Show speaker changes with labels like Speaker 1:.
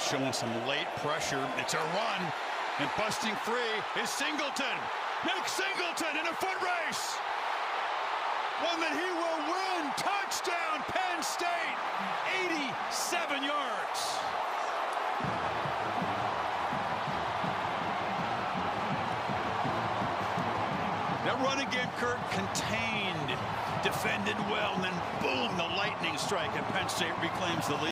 Speaker 1: Showing some late pressure. It's a run. And busting free is Singleton. Nick Singleton in a foot race. One that he will win. Touchdown, Penn State. 87 yards. That running game, Kirk contained, defended well, and then boom, the lightning strike, and Penn State reclaims the lead.